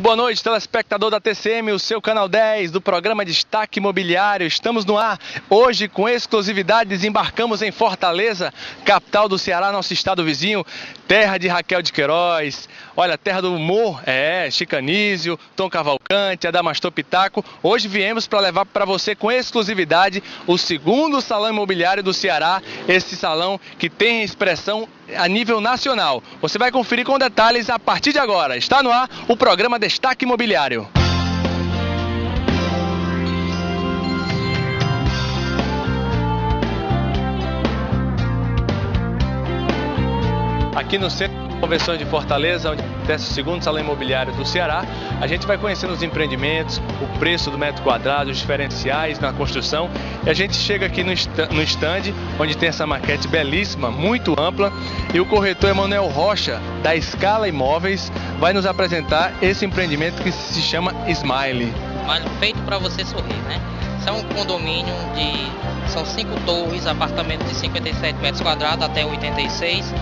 Muito boa noite, telespectador da TCM, o seu canal 10 do programa Destaque Imobiliário. Estamos no ar. Hoje, com exclusividade, desembarcamos em Fortaleza, capital do Ceará, nosso estado vizinho, terra de Raquel de Queiroz. Olha, terra do humor, é, Chicanísio, Tom Cavalcante, Adamastor Pitaco. Hoje viemos para levar para você com exclusividade o segundo salão imobiliário do Ceará, esse salão que tem expressão a nível nacional. Você vai conferir com detalhes a partir de agora. Está no ar o programa Destaque Imobiliário. Aqui no Centro de Convenções de Fortaleza, onde acontece o segundo salão imobiliário do Ceará, a gente vai conhecendo os empreendimentos, o preço do metro quadrado, os diferenciais na construção. E a gente chega aqui no stand, onde tem essa maquete belíssima, muito ampla, e o corretor Emanuel Rocha, da Escala Imóveis, vai nos apresentar esse empreendimento que se chama Smile. Feito para você sorrir, né? Isso é um condomínio de. São cinco torres, apartamentos de 57 metros quadrados até 86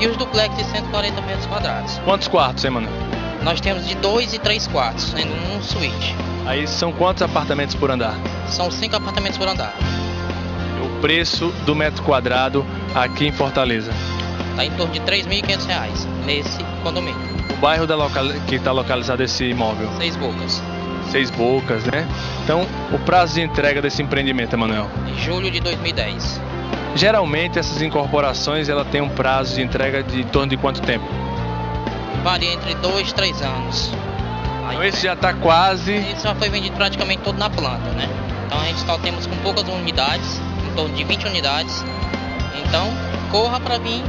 e os duplex de 140 metros quadrados. Quantos quartos, hein, mano? Nós temos de dois e três quartos, sendo um suíte. Aí são quantos apartamentos por andar? São cinco apartamentos por andar. O preço do metro quadrado aqui em Fortaleza? Está em torno de R$ 3.500 nesse condomínio. O bairro da local... que está localizado esse imóvel? Seis Bocas. Seis Bocas, né? Então, o prazo de entrega desse empreendimento, Emanuel? Julho de 2010. Geralmente essas incorporações ela tem um prazo de entrega de em torno de quanto tempo? Varia entre 2 e 3 anos. Então esse já está quase. Esse já foi vendido praticamente todo na planta, né? Então a gente só temos com poucas unidades, em torno de 20 unidades. Então corra para vir.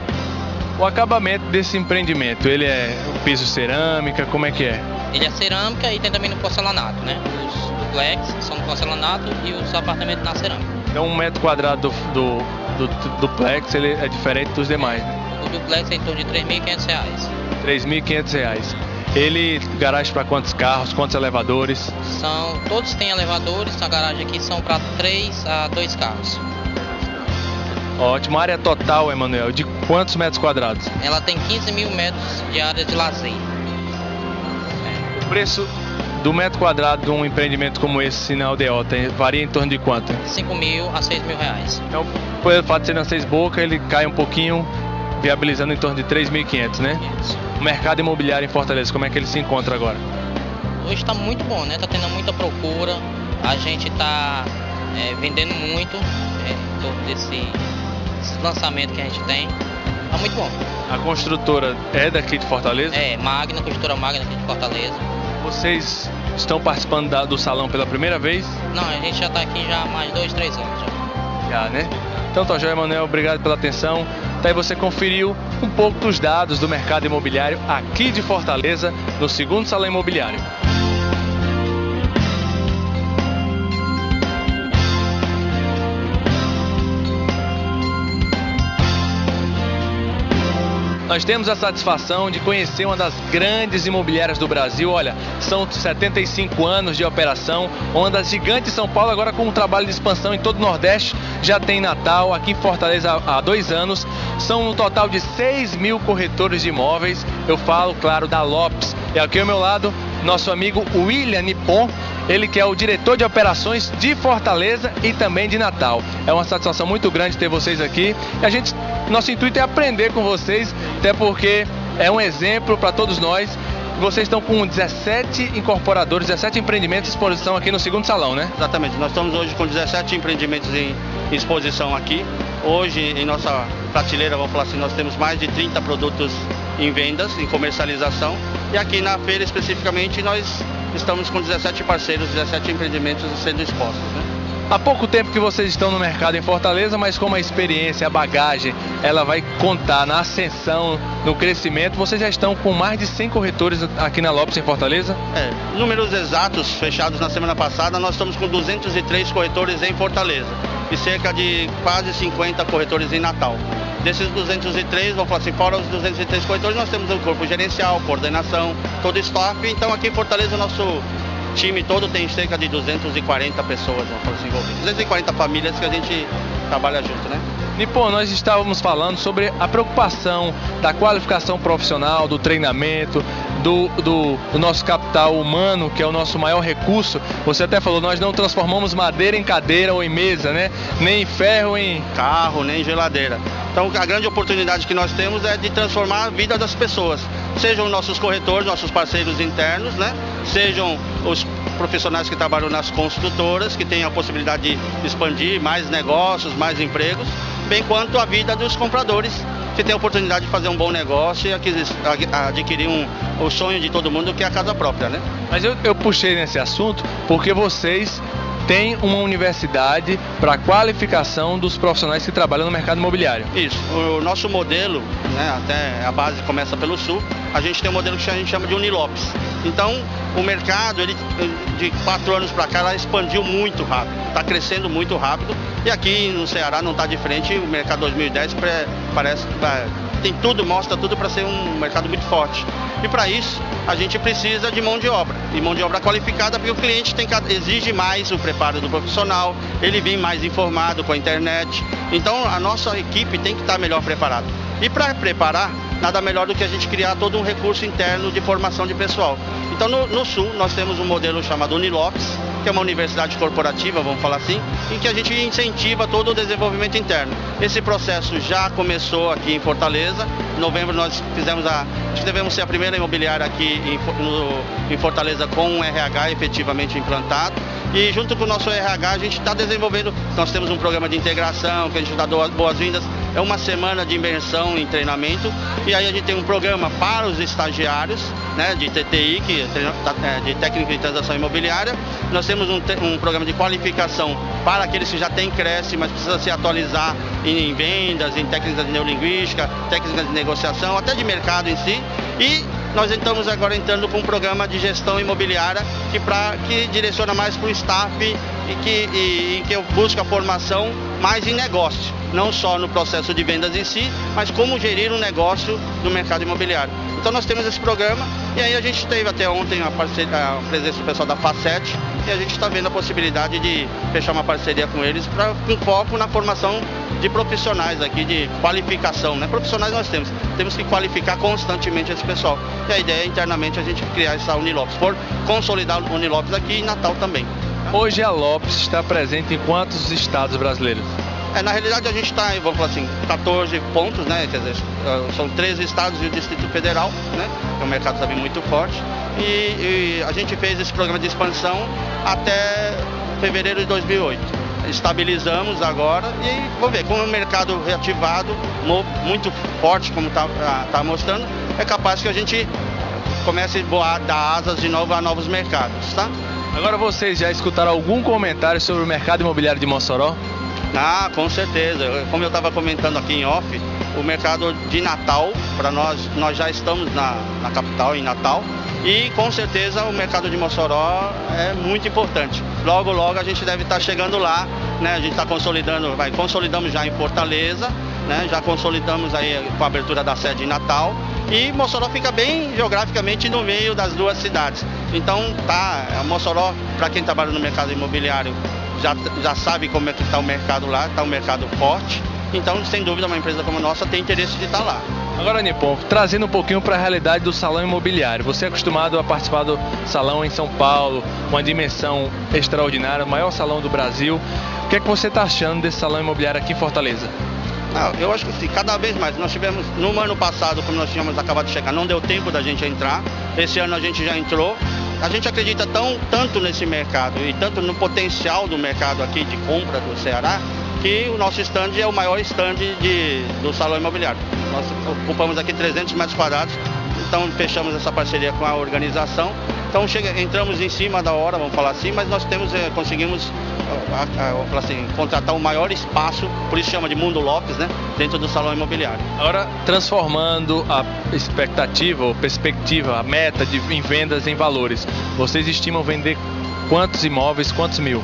O acabamento desse empreendimento, ele é o piso cerâmica, como é que é? Ele é cerâmica e tem também no porcelanato, né? Os duplex são no porcelanato e os apartamentos na cerâmica. Então um metro quadrado do, do do duplex ele é diferente dos demais. Né? O duplex é em torno de R$ 3.500. R$ 3.500. Ele garagem para quantos carros, quantos elevadores? São todos têm elevadores, a garagem aqui são para 3 a 2 carros. Ótimo. A área total, Emanuel, de quantos metros quadrados? Ela tem 15 mil metros de área de lazer. O preço do metro quadrado de um empreendimento como esse na aldeota varia em torno de quanto? 5 mil a 6 mil reais. Então, pelo fato de ser na seis boca, ele cai um pouquinho, viabilizando em torno de 3.500, né? Isso. O mercado imobiliário em Fortaleza, como é que ele se encontra agora? Hoje está muito bom, né? Está tendo muita procura, a gente está é, vendendo muito é, em torno desse, desse lançamento que a gente tem. Está muito bom. A construtora é daqui de Fortaleza? É, Magna, construtora Magna aqui de Fortaleza. Vocês estão participando da, do salão pela primeira vez? Não, a gente já está aqui já há mais dois, três anos já. Já, né? Então tá joia, Manuel, obrigado pela atenção. Daí você conferiu um pouco dos dados do mercado imobiliário aqui de Fortaleza, no segundo salão imobiliário. Nós temos a satisfação de conhecer uma das grandes imobiliárias do Brasil. Olha, são 75 anos de operação, uma das gigantes São Paulo, agora com um trabalho de expansão em todo o Nordeste. Já tem Natal, aqui em Fortaleza há dois anos. São um total de 6 mil corretores de imóveis. Eu falo, claro, da Lopes. E aqui ao meu lado, nosso amigo William Nippon, ele que é o diretor de operações de Fortaleza e também de Natal. É uma satisfação muito grande ter vocês aqui. E a gente, nosso intuito é aprender com vocês, até porque é um exemplo para todos nós. Vocês estão com 17 incorporadores, 17 empreendimentos em exposição aqui no segundo salão, né? Exatamente. Nós estamos hoje com 17 empreendimentos em exposição aqui. Hoje, em nossa prateleira, vamos falar assim, nós temos mais de 30 produtos em vendas, em comercialização. E aqui na feira especificamente nós estamos com 17 parceiros, 17 empreendimentos sendo expostos. Né? Há pouco tempo que vocês estão no mercado em Fortaleza, mas como a experiência, a bagagem, ela vai contar na ascensão, no crescimento, vocês já estão com mais de 100 corretores aqui na Lopes em Fortaleza? É, números exatos fechados na semana passada, nós estamos com 203 corretores em Fortaleza e cerca de quase 50 corretores em Natal. Desses 203, vamos falar assim, fora os 203 corretores, nós temos o corpo gerencial, coordenação, todo staff. Então aqui em Fortaleza o nosso time todo tem cerca de 240 pessoas, vamos falar assim, envolvidas. 240 famílias que a gente trabalha junto, né? Nipon, nós estávamos falando sobre a preocupação da qualificação profissional, do treinamento, do, do, do, nosso capital humano, que é o nosso maior recurso. Você até falou, nós não transformamos madeira em cadeira ou em mesa, né? Nem ferro em carro, nem geladeira. Então a grande oportunidade que nós temos é de transformar a vida das pessoas. Sejam nossos corretores, nossos parceiros internos, né? Sejam os profissionais que trabalham nas construtoras, que têm a possibilidade de expandir mais negócios, mais empregos bem quanto a vida dos compradores que tem a oportunidade de fazer um bom negócio e adquirir um, o sonho de todo mundo que é a casa própria, né? Mas eu, eu puxei nesse assunto porque vocês tem uma universidade para qualificação dos profissionais que trabalham no mercado imobiliário. Isso. O nosso modelo, né, até a base começa pelo sul, a gente tem um modelo que a gente chama de Unilopes. Então, o mercado, ele, de quatro anos para cá, ela expandiu muito rápido, está crescendo muito rápido. E aqui no Ceará não está de frente, o mercado 2010 parece tem tudo, mostra tudo para ser um mercado muito forte. E para isso, a gente precisa de mão de obra. E mão de obra qualificada, porque o cliente tem, exige mais o preparo do profissional, ele vem mais informado com a internet. Então, a nossa equipe tem que estar melhor preparada. E para preparar, nada melhor do que a gente criar todo um recurso interno de formação de pessoal. Então, no, no Sul, nós temos um modelo chamado Unilox, que é uma universidade corporativa, vamos falar assim, em que a gente incentiva todo o desenvolvimento interno. Esse processo já começou aqui em Fortaleza. Em novembro nós fizemos a. Acho que devemos ser a primeira imobiliária aqui em, no, em Fortaleza com um RH efetivamente implantado. E junto com o nosso RH a gente está desenvolvendo, nós temos um programa de integração que a gente dá boas-vindas, é uma semana de imersão em treinamento e aí a gente tem um programa para os estagiários né, de TTI, que é de técnica de transação imobiliária. Nós temos um, um programa de qualificação para aqueles que já têm Cresce, mas precisa se atualizar em, em vendas, em técnicas de neolinguística, técnicas de negociação, até de mercado em si. E nós estamos agora entrando com um programa de gestão imobiliária que, pra, que direciona mais para o staff e que, e, e que busca formação mais em negócio, não só no processo de vendas em si, mas como gerir um negócio no mercado imobiliário. Então nós temos esse programa e aí a gente teve até ontem a, parceria, a presença do pessoal da Facete e a gente está vendo a possibilidade de fechar uma parceria com eles para com foco na formação de profissionais aqui, de qualificação. Né? Profissionais nós temos, temos que qualificar constantemente esse pessoal. E a ideia é internamente a gente criar essa Unilopes, por consolidar a Unilopes aqui em Natal também. Hoje a Lopes está presente em quantos estados brasileiros? É, na realidade a gente está, vamos falar assim, 14 pontos, né? Quer dizer, são 13 estados e o Distrito Federal, né? É um mercado também muito forte. E, e a gente fez esse programa de expansão até fevereiro de 2008 estabilizamos agora e vamos ver, com o mercado reativado, muito forte, como está tá mostrando, é capaz que a gente comece a dar asas de novo a novos mercados, tá? Agora vocês já escutaram algum comentário sobre o mercado imobiliário de Mossoró? Ah, com certeza. Como eu estava comentando aqui em off, o mercado de Natal, para nós, nós já estamos na, na capital, em Natal, e com certeza o mercado de Mossoró é muito importante. Logo, logo a gente deve estar tá chegando lá, né? A gente está consolidando, vai, consolidamos já em Fortaleza, né? Já consolidamos aí com a abertura da sede em Natal e Mossoró fica bem geograficamente no meio das duas cidades. Então tá, Mossoró, para quem trabalha no mercado imobiliário, já, já sabe como é que está o mercado lá, está um mercado forte. Então, sem dúvida, uma empresa como a nossa tem interesse de estar tá lá. Agora, Nipon, trazendo um pouquinho para a realidade do salão imobiliário. Você é acostumado a participar do salão em São Paulo, uma dimensão extraordinária, o maior salão do Brasil. O que é que você está achando desse salão imobiliário aqui em Fortaleza? Não, eu acho que sim, cada vez mais. Nós tivemos, no ano passado, como nós tínhamos acabado de chegar, não deu tempo da gente entrar. Esse ano a gente já entrou. A gente acredita tão, tanto nesse mercado e tanto no potencial do mercado aqui de compra do Ceará, que o nosso stand é o maior stand de, do salão imobiliário. Nós ocupamos aqui 300 metros quadrados, então fechamos essa parceria com a organização. Então chega, entramos em cima da hora, vamos falar assim, mas nós temos, eh, conseguimos assim, contratar o maior espaço, por isso chama de Mundo Lopes, né? Dentro do salão imobiliário. Agora, transformando a expectativa ou perspectiva, a meta de, em vendas em valores, vocês estimam vender quantos imóveis, quantos mil?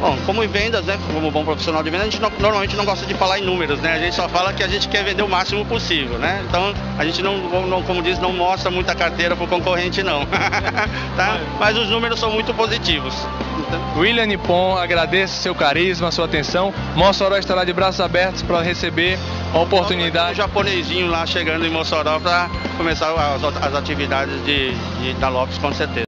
Bom, como em vendas, né, como bom profissional de venda, a gente não, normalmente não gosta de falar em números, né? A gente só fala que a gente quer vender o máximo possível, né? Então, a gente não, não como diz, não mostra muita carteira para o concorrente, não. tá? Mas os números são muito positivos. William Nippon, agradeço seu carisma, sua atenção. Mossoró estará de braços abertos para receber a oportunidade. O japonesinho lá chegando em Mossoró para começar as, as atividades de, de, da Lopes, com certeza.